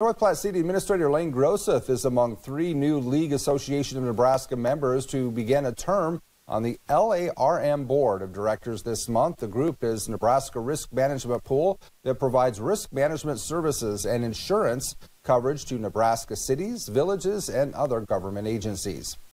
North Platte City Administrator Layne Groseth is among three new League Association of Nebraska members to begin a term on the LARM Board of Directors this month. The group is Nebraska Risk Management Pool that provides risk management services and insurance coverage to Nebraska cities, villages, and other government agencies.